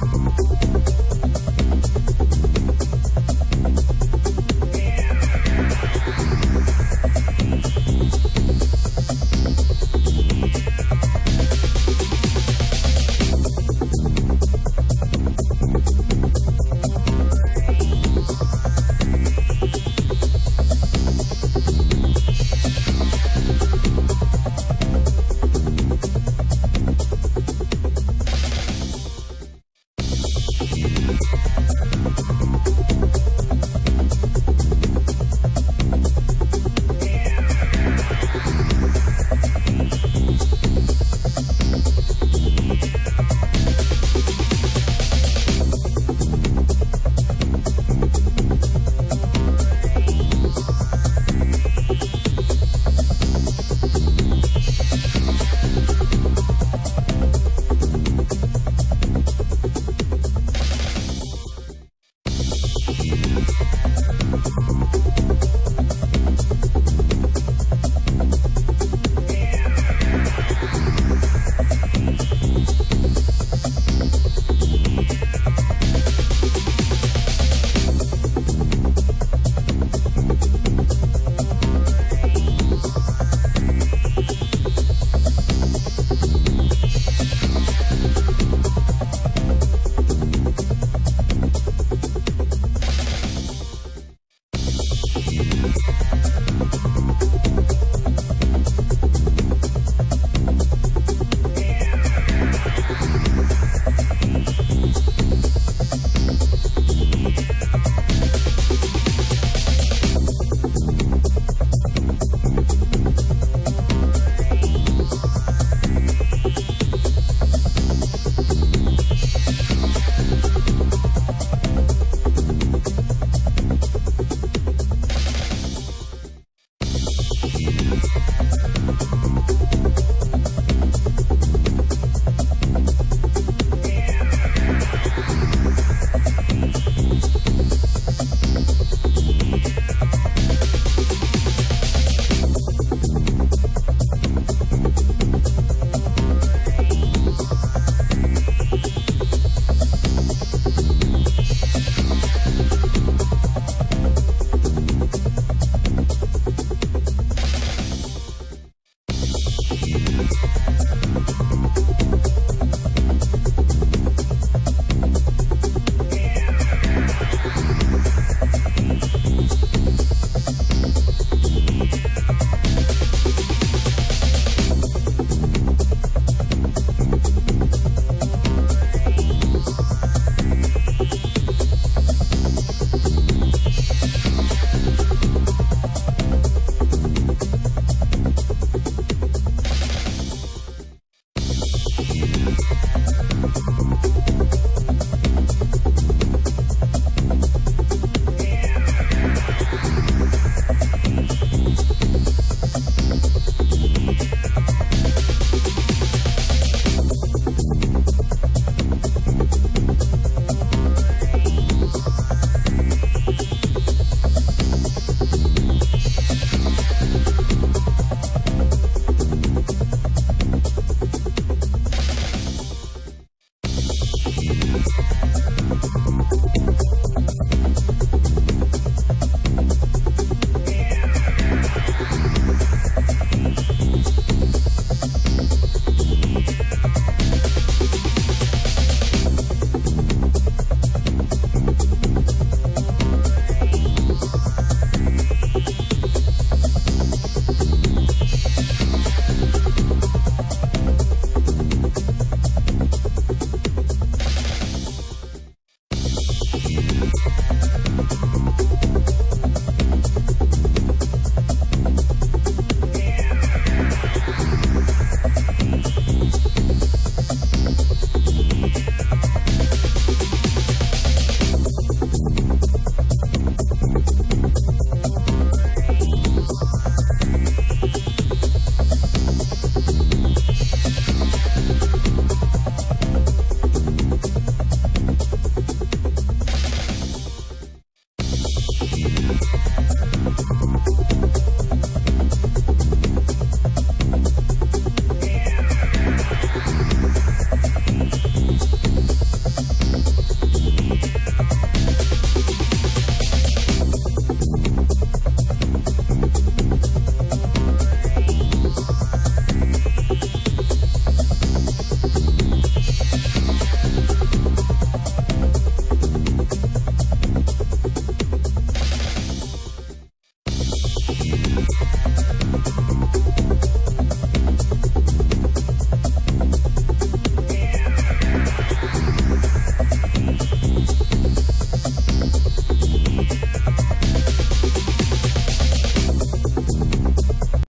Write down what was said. Thank you.